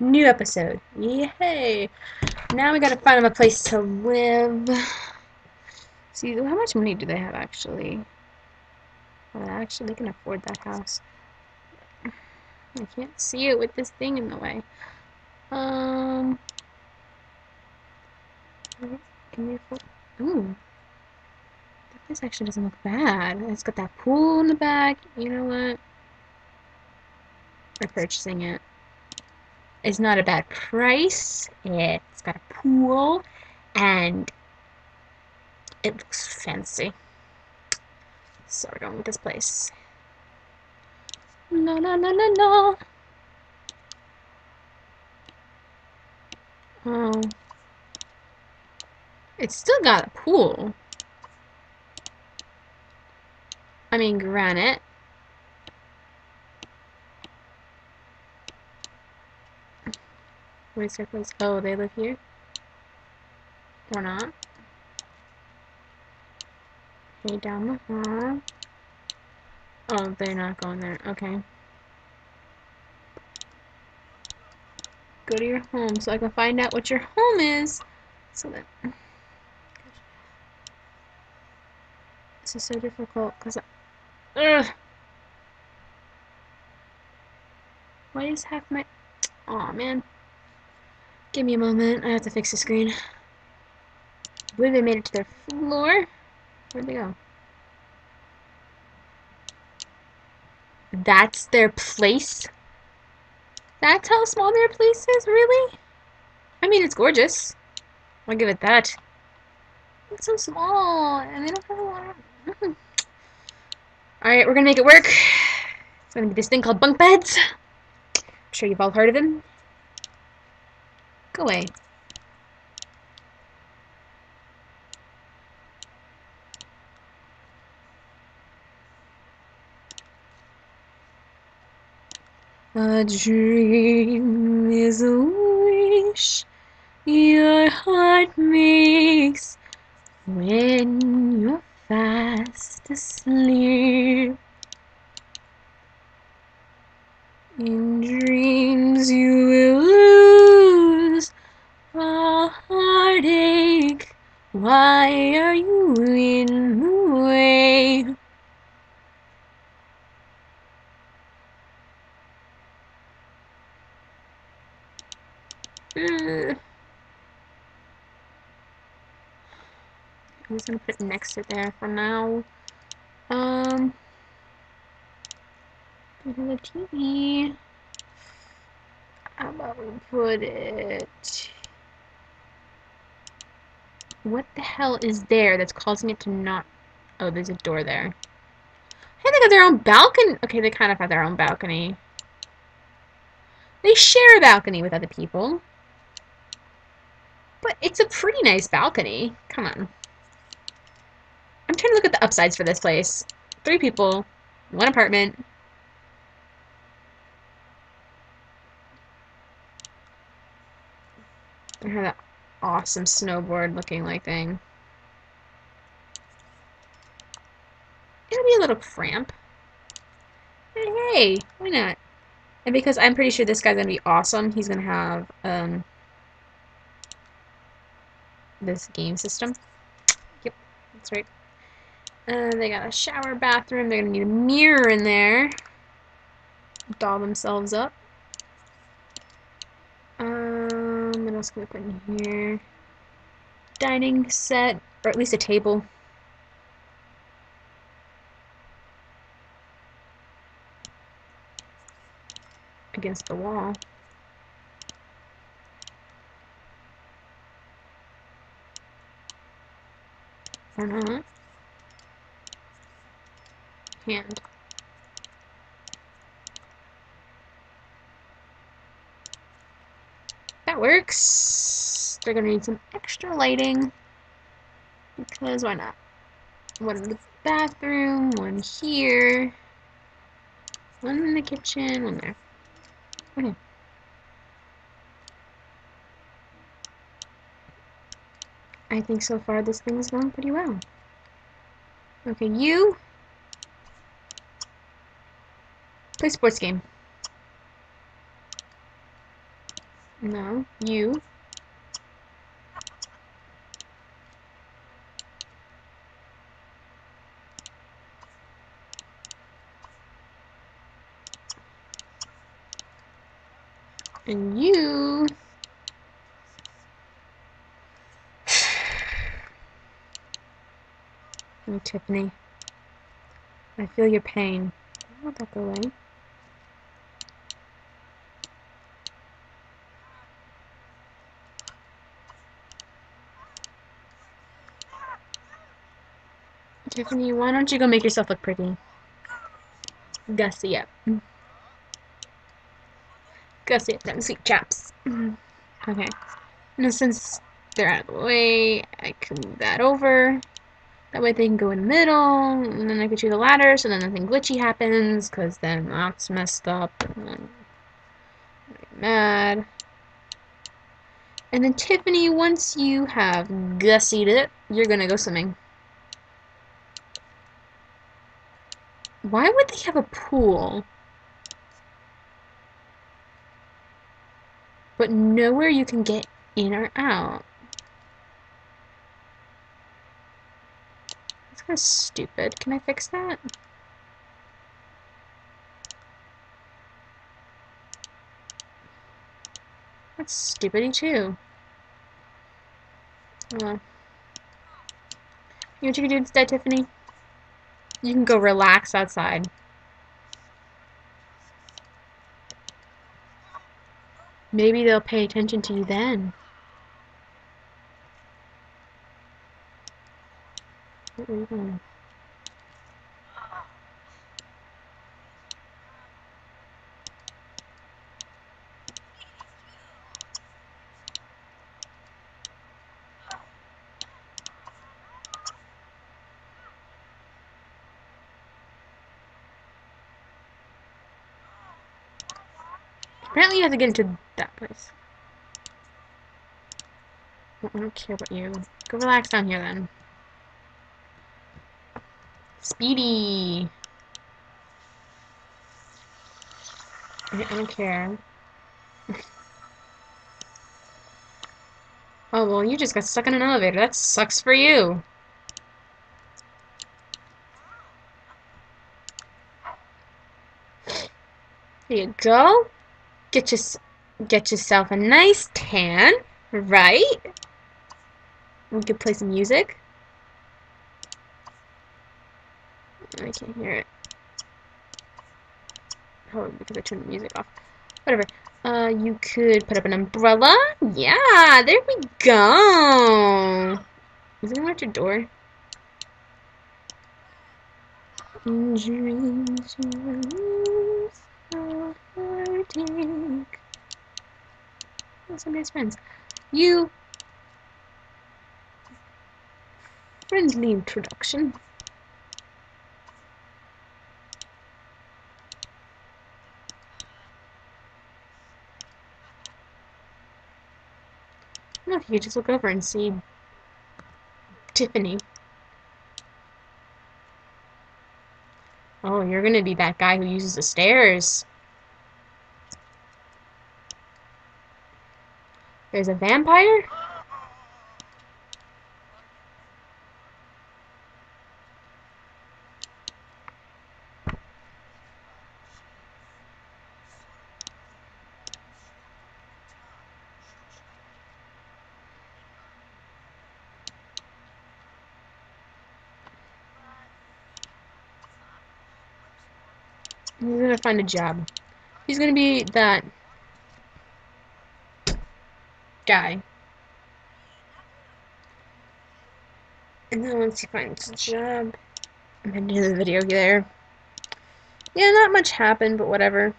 New episode. Yay! Now we gotta find them a place to live. See, how much money do they have actually? Well, actually, they can afford that house. I can't see it with this thing in the way. Um. Can we afford? Ooh. That place actually doesn't look bad. It's got that pool in the back. You know what? We're purchasing it. It's not a bad price. It's got a pool and it looks fancy. So we're going with this place. No, no, no, no, no. Oh. It's still got a pool. I mean granite. Their place? Oh, they live here? Or not? Okay, down the hall. Oh, they're not going there. Okay. Go to your home so I can find out what your home is. So that... This is so difficult because Ugh! Why is half my... Oh, man. Give me a moment. I have to fix the screen. I believe they made it to their floor. Where'd they go? That's their place? That's how small their place is? Really? I mean, it's gorgeous. I'll give it that. It's so small, and they don't have a lot of... Alright, we're gonna make it work. It's gonna be this thing called bunk beds. I'm sure you've all heard of them. Away. A dream is a wish your heart makes when you're fast asleep. In dreams you will Why are you in the way? I'm just gonna put next to there for now. Um, the TV. How about we put it? What the hell is there that's causing it to not? Oh, there's a door there. Hey, they got their own balcony. Okay, they kind of have their own balcony. They share a balcony with other people. But it's a pretty nice balcony. Come on. I'm trying to look at the upsides for this place. Three people, one apartment. I have that awesome snowboard looking like thing. It'll be a little cramp. Hey, hey, why not? And because I'm pretty sure this guy's gonna be awesome, he's gonna have um this game system. Yep, that's right. Uh, they got a shower bathroom. They're going to need a mirror in there. Doll themselves up. Put in here? Dining set, or at least a table. Against the wall. Or not. Hand. That works. They're gonna need some extra lighting. Because why not? One in the bathroom, one here, one in the kitchen, one there. Okay. I think so far this thing is going pretty well. Okay, you play sports game. No, you. And you. Oh, Tiffany. I feel your pain. Why that go away? Tiffany, why don't you go make yourself look pretty? Gussy up. Gussy up them sweet chaps. Okay. Now since they're out of the way, I can move that over. That way they can go in the middle, and then I can choose the ladder, so then nothing glitchy happens, because then that's messed up. And then I get mad. And then Tiffany, once you have gussied it, you're gonna go swimming. Why would they have a pool? But nowhere you can get in or out. That's kind of stupid. Can I fix that? That's stupid too. Oh. You know what you can do instead, Tiffany? You can go relax outside. Maybe they'll pay attention to you then. Apparently you have to get into that place. I don't care about you. Go relax down here then. Speedy! I don't care. oh, well, you just got stuck in an elevator. That sucks for you. Here you go. Get your, get yourself a nice tan, right? We could play some music. I can't hear it. Oh, because I turned the music off. Whatever. Uh, you could put up an umbrella. Yeah, there we go. Is anyone at your door? Heartache. Somebody's friends. You. Friendly introduction. Know if you just look over and see Tiffany. Oh, you're gonna be that guy who uses the stairs. There's a vampire? He's gonna find a job. He's gonna be that guy. And then once he finds a job, I'm ending the video there. Yeah, not much happened, but whatever.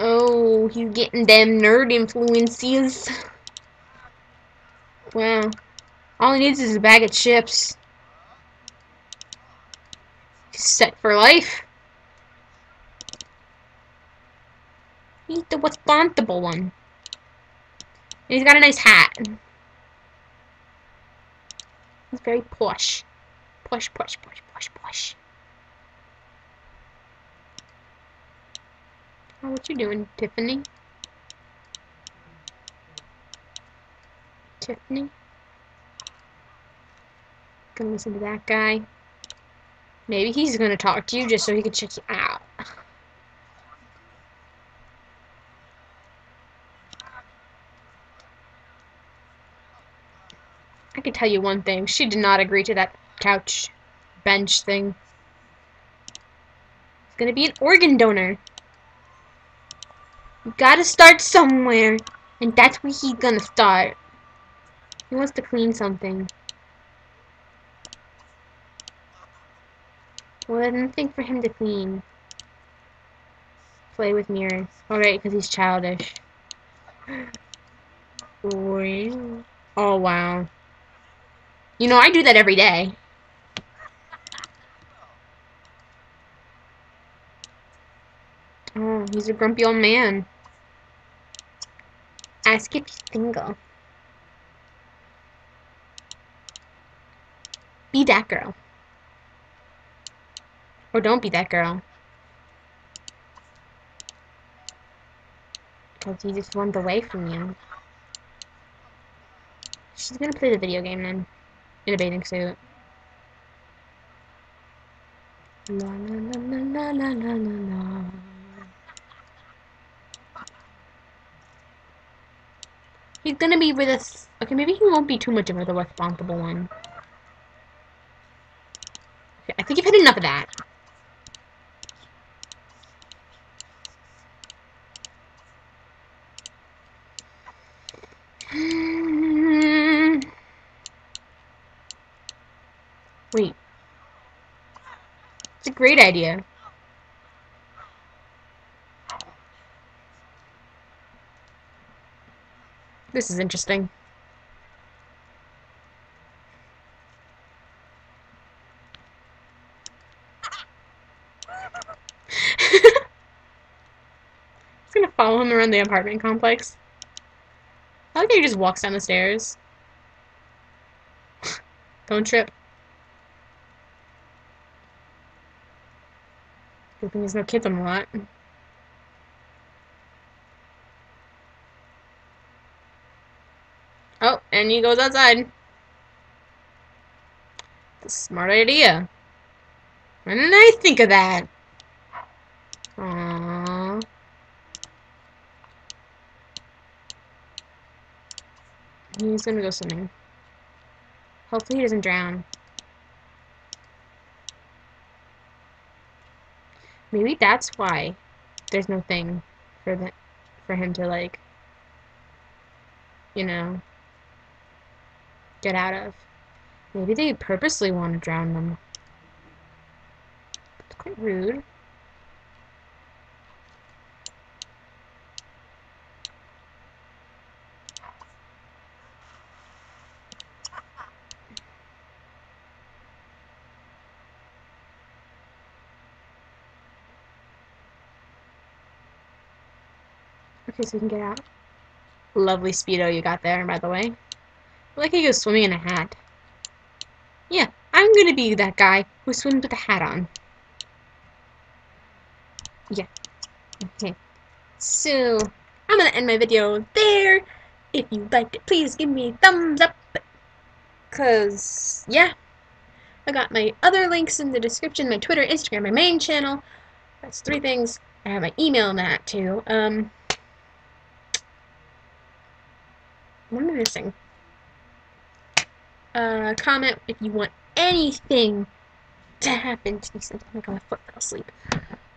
Oh, he's getting them nerd influences. Wow. All he needs is a bag of chips. He's set for life. He's the responsible one. And he's got a nice hat. He's very posh. Posh, posh, posh, posh, posh. Oh, what you doing, Tiffany? Tiffany? Gonna listen to that guy. Maybe he's gonna talk to you just so he can check you out. Can tell you one thing. She did not agree to that couch bench thing. He's gonna be an organ donor. You gotta start somewhere. And that's where he's gonna start. He wants to clean something. Well, there's nothing for him to clean. Play with mirrors. Alright, because he's childish. Oh, wow. You know, I do that every day. Oh, he's a grumpy old man. Ask if he's single. Be that girl. Or don't be that girl. Because he just runs away from you. She's gonna play the video game then in a bathing suit. La la la la la la la la. He's gonna be with us. Okay, maybe he won't be too much of a responsible one. Okay, I think you've had enough of that. Wait. It's a great idea. This is interesting. He's gonna follow him around the apartment complex. I like how he just walks down the stairs. Don't trip. Good thing there's no kids on the lot. Oh, and he goes outside. A smart idea. Why didn't I think of that? Aww. He's gonna go swimming. Hopefully he doesn't drown. Maybe that's why there's no thing for the for him to like you know get out of. Maybe they purposely want to drown them. It's quite rude. Okay, so we can get out. Lovely Speedo you got there, by the way. Like how you go swimming in a hat. Yeah, I'm gonna be that guy who swims with a hat on. Yeah. Okay. So, I'm gonna end my video there. If you liked it, please give me a thumbs up. Cause, yeah. I got my other links in the description, my Twitter, Instagram, my main channel. That's three things. I have my email in that too. Um, what am I missing? Uh, comment if you want anything to happen to me. Oh my god, my foot fell asleep.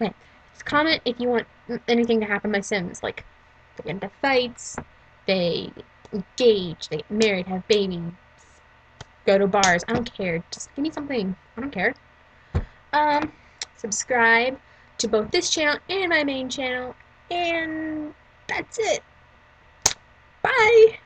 Okay. Just comment if you want anything to happen to my Sims. Like, they get into fights, they engage, they get married, have babies, go to bars. I don't care. Just give me something. I don't care. Um, subscribe to both this channel and my main channel. And that's it. Bye!